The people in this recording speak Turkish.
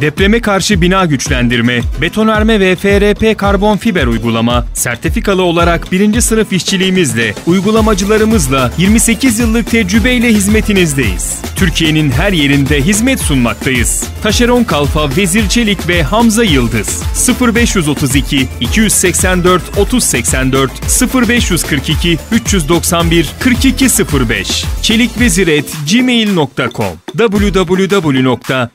Depreme karşı bina güçlendirme, betonarme ve FRP karbon fiber uygulama, sertifikalı olarak birinci sınıf işçiliğimizle, uygulamacılarımızla 28 yıllık tecrübeyle hizmetinizdeyiz. Türkiye'nin her yerinde hizmet sunmaktayız. Taşeron Kalfa, Vezir Çelik ve Hamza Yıldız 0532 284 3084 0542 391 4205 çelikveziret gmail.com www